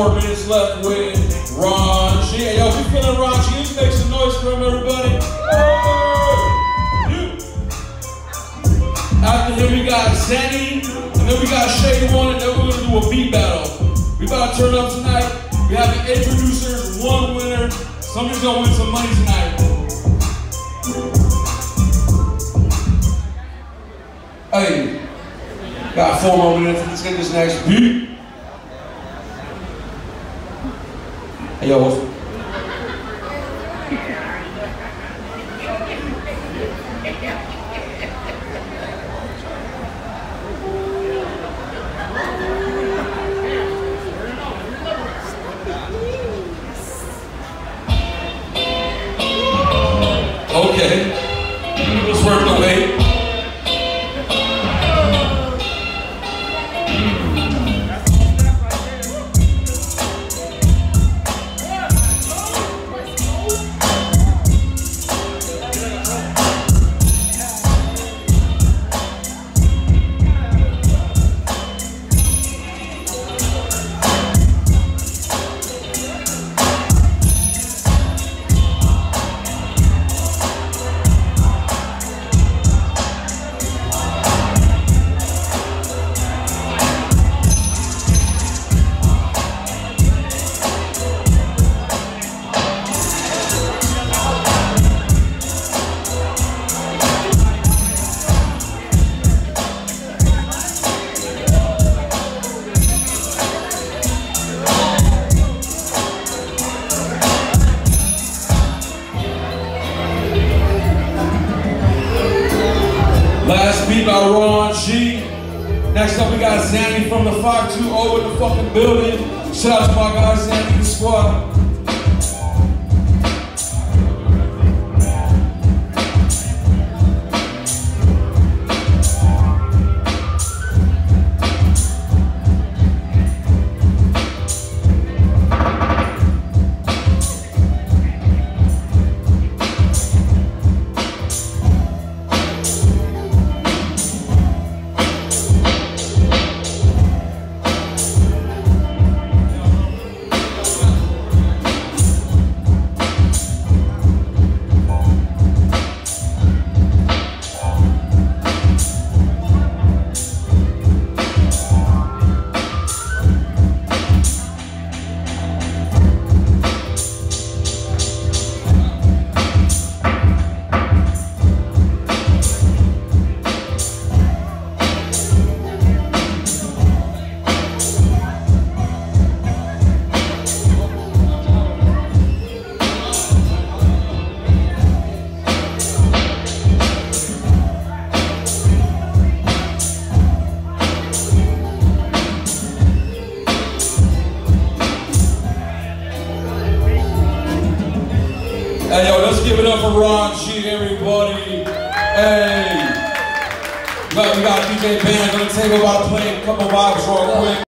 four minutes left with Ron G. Hey, yo, we you're feeling Ron G, let's make some noise for him, everybody. After him, we got Zenny, and then we got Shady One, and then we're gonna do a beat battle. We about to turn up tonight. We have eight producers, one winner. Somebody's gonna win some money tonight. Hey, got four more minutes. Let's get this next beat. Okay, Let's work the wait. got Ron G. Next up, we got Zanny from the 520 in the fucking building. Shout out to my guy Zanny, the squad. Let's give it up for Ron G, everybody. Hey. We got, we got DJ Band on the table about to play a couple vibes real quick.